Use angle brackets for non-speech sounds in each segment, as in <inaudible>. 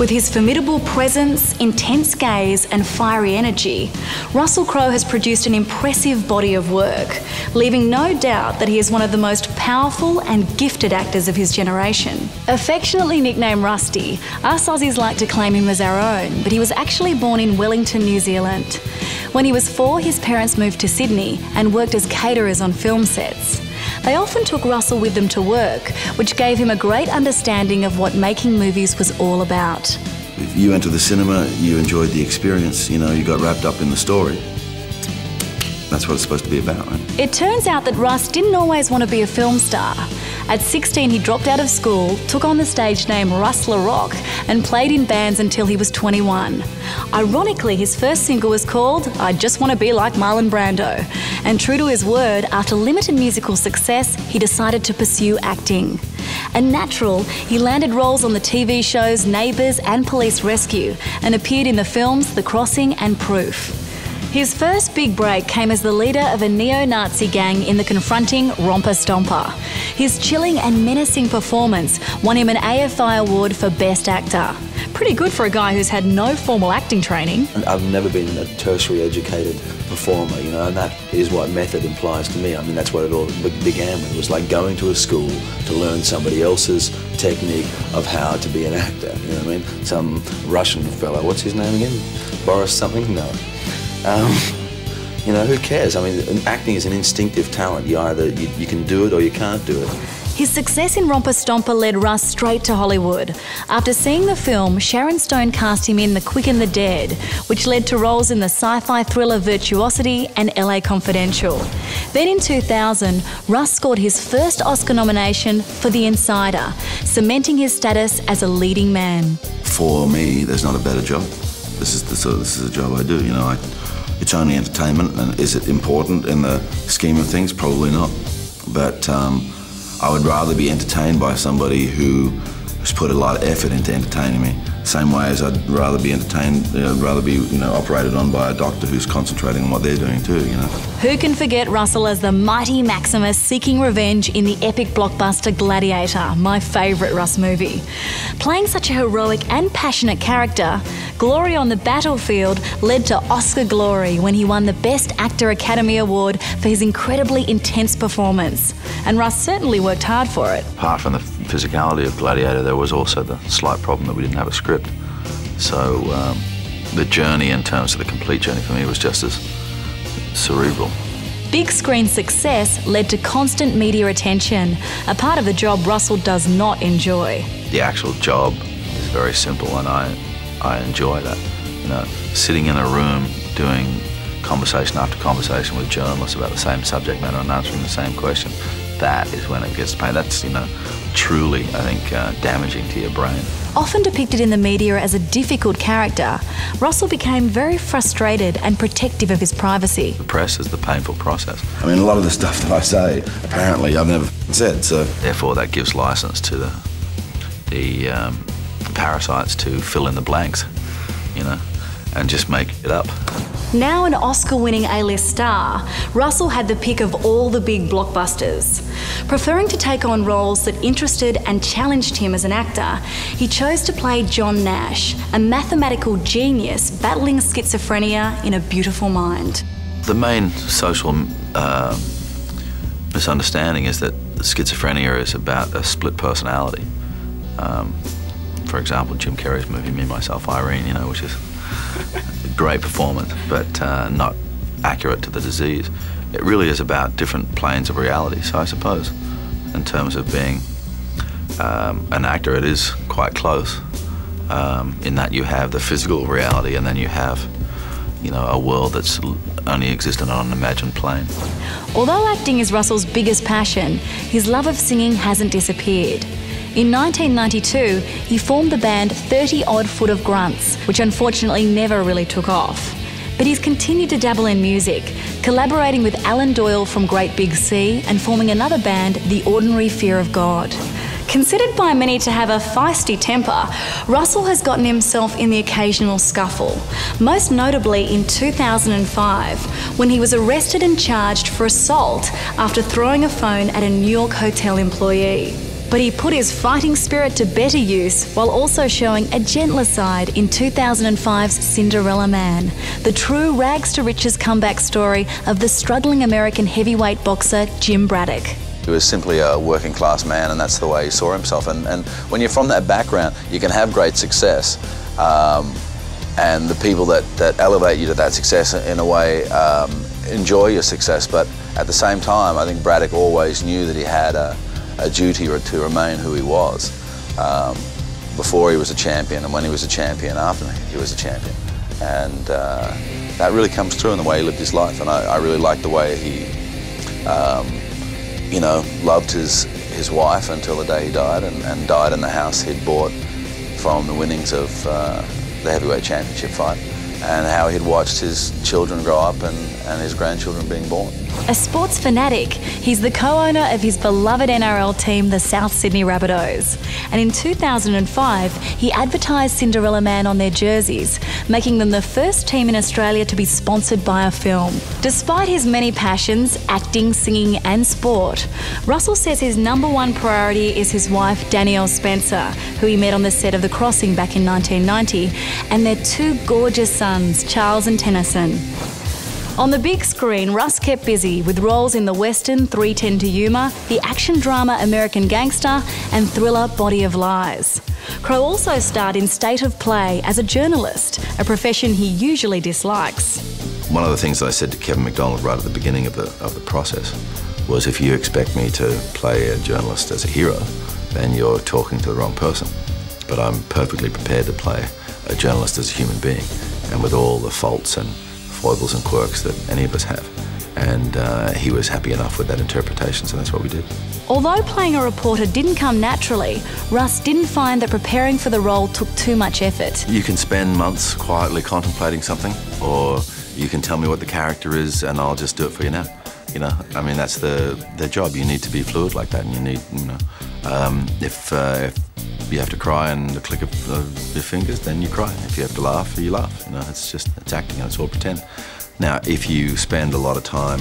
With his formidable presence, intense gaze, and fiery energy, Russell Crowe has produced an impressive body of work, leaving no doubt that he is one of the most powerful and gifted actors of his generation. Affectionately nicknamed Rusty, us Aussies like to claim him as our own, but he was actually born in Wellington, New Zealand. When he was four, his parents moved to Sydney and worked as caterers on film sets. They often took Russell with them to work, which gave him a great understanding of what making movies was all about. If you went to the cinema, you enjoyed the experience, you know, you got wrapped up in the story. That's what it's supposed to be about, right? It turns out that Russ didn't always want to be a film star. At 16, he dropped out of school, took on the stage name Russ Le Roq, and played in bands until he was 21. Ironically, his first single was called I Just Want to Be Like Marlon Brando. And true to his word, after limited musical success, he decided to pursue acting. A natural, he landed roles on the TV shows Neighbours and Police Rescue and appeared in the films The Crossing and Proof. His first big break came as the leader of a neo Nazi gang in the confronting Romper Stomper. His chilling and menacing performance won him an AFI award for Best Actor. Pretty good for a guy who's had no formal acting training. I've never been a tertiary educated performer, you know, and that is what method implies to me. I mean, that's what it all began with. It was like going to a school to learn somebody else's technique of how to be an actor. You know what I mean? Some Russian fellow, what's his name again? Boris something? No. Um, <laughs> you know, who cares? I mean, acting is an instinctive talent. You either you, you can do it or you can't do it. His success in Romper Stomper led Russ straight to Hollywood. After seeing the film, Sharon Stone cast him in The Quick and the Dead, which led to roles in the sci fi thriller Virtuosity and LA Confidential. Then in 2000, Russ scored his first Oscar nomination for The Insider, cementing his status as a leading man. For me, there's not a better job. This is the, so this is a job I do. You know, I, it's only entertainment, and is it important in the scheme of things? Probably not. But um, I would rather be entertained by somebody who has put a lot of effort into entertaining me. Same way as I'd rather be entertained, you know, rather be you know operated on by a doctor who's concentrating on what they're doing too. You know. Who can forget Russell as the mighty Maximus seeking revenge in the epic blockbuster Gladiator, my favourite Russ movie? Playing such a heroic and passionate character, glory on the battlefield led to Oscar glory when he won the Best Actor Academy Award for his incredibly intense performance. And Russ certainly worked hard for it. Apart from the physicality of Gladiator, there was also the slight problem that we didn't have a script. So um, the journey, in terms of the complete journey for me, was just as cerebral. Big screen success led to constant media attention, a part of the job Russell does not enjoy. The actual job is very simple, and I, I enjoy that. You know, sitting in a room doing conversation after conversation with journalists about the same subject matter and answering the same question, that is when it gets paid. That's, you know, truly, I think, uh, damaging to your brain. Often depicted in the media as a difficult character, Russell became very frustrated and protective of his privacy. The press is the painful process. I mean, a lot of the stuff that I say, apparently, I've never said, so. Therefore, that gives license to the, the um, parasites to fill in the blanks, you know, and just make it up. Now an Oscar winning A list star, Russell had the pick of all the big blockbusters. Preferring to take on roles that interested and challenged him as an actor, he chose to play John Nash, a mathematical genius battling schizophrenia in a beautiful mind. The main social uh, misunderstanding is that schizophrenia is about a split personality. Um, for example, Jim Carrey's movie Me, Myself, Irene, you know, which is <laughs> great performance, but uh, not accurate to the disease. It really is about different planes of reality. So I suppose, in terms of being um, an actor, it is quite close. Um, in that you have the physical reality, and then you have, you know, a world that's only existent on an imagined plane. Although acting is Russell's biggest passion, his love of singing hasn't disappeared. In 1992, he formed the band 30 Odd Foot of Grunts, which unfortunately never really took off. But he's continued to dabble in music, collaborating with Alan Doyle from Great Big Sea and forming another band, The Ordinary Fear of God. Considered by many to have a feisty temper, Russell has gotten himself in the occasional scuffle, most notably in 2005 when he was arrested and charged for assault after throwing a phone at a New York hotel employee. But he put his fighting spirit to better use while also showing a gentler side in 2005's Cinderella Man, the true rags to riches comeback story of the struggling American heavyweight boxer Jim Braddock. He was simply a working class man, and that's the way he saw himself. And, and when you're from that background, you can have great success. Um, and the people that, that elevate you to that success in a way um, enjoy your success. But at the same time, I think Braddock always knew that he had a, a duty to remain who he was um, before he was a champion and when he was a champion after he was a champion. And uh, that really comes through in the way he lived his life. And I, I really like the way he, um, you know, loved his, his wife until the day he died and, and died in the house he'd bought from the winnings of uh, the heavyweight championship fight and how he'd watched his children grow up and, and his grandchildren being born. A sports fanatic, he's the co owner of his beloved NRL team, the South Sydney Rabbitohs. And in 2005, he advertised Cinderella Man on their jerseys, making them the first team in Australia to be sponsored by a film. Despite his many passions acting, singing, and sport Russell says his number one priority is his wife, Danielle Spencer, who he met on the set of The Crossing back in 1990, and their two gorgeous sons, Charles and Tennyson. On the big screen, Russ kept busy with roles in the Western 310 to Yuma, the action drama American Gangster, and thriller Body of Lies. Crowe also starred in State of Play as a journalist, a profession he usually dislikes. One of the things I said to Kevin Macdonald right at the beginning of the, of the process was if you expect me to play a journalist as a hero, then you're talking to the wrong person. But I'm perfectly prepared to play a journalist as a human being and with all the faults and foibles and quirks that any of us have. And uh, he was happy enough with that interpretation, so that's what we did. Although playing a reporter didn't come naturally, Russ didn't find that preparing for the role took too much effort. You can spend months quietly contemplating something, or you can tell me what the character is and I'll just do it for you now. You know, I mean, that's the, the job. You need to be fluid like that, and you need, you know, um, if, uh, if you have to cry and the click of uh, your fingers, then you cry. If you have to laugh, you laugh. You know, it's just it's acting and it's all pretend. Now, if you spend a lot of time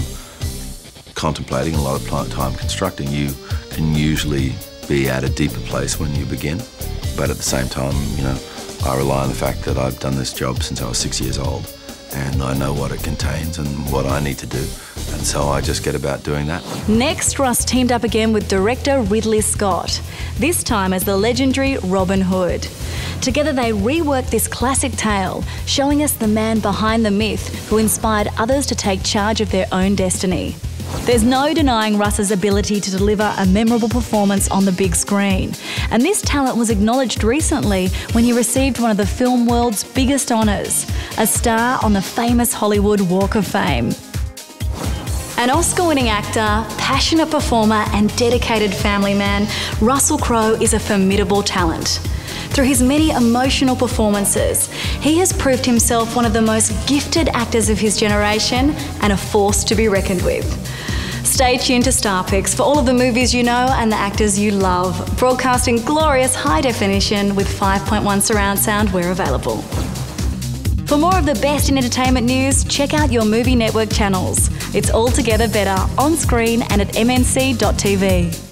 contemplating, a lot of time constructing, you can usually be at a deeper place when you begin. But at the same time, you know, I rely on the fact that I've done this job since I was six years old and I know what it contains and what I need to do. And so I just get about doing that. Next, Russ teamed up again with director Ridley Scott, this time as the legendary Robin Hood. Together, they reworked this classic tale, showing us the man behind the myth who inspired others to take charge of their own destiny. There's no denying Russ's ability to deliver a memorable performance on the big screen, and this talent was acknowledged recently when he received one of the film world's biggest honours a star on the famous Hollywood Walk of Fame. An Oscar winning actor, passionate performer, and dedicated family man, Russell Crowe is a formidable talent. Through his many emotional performances, he has proved himself one of the most gifted actors of his generation and a force to be reckoned with. Stay tuned to Starpix for all of the movies you know and the actors you love, broadcasting glorious high definition with 5.1 surround sound where available. For more of the best in entertainment news, check out your Movie Network channels. It's all together better on screen and at mnc.tv.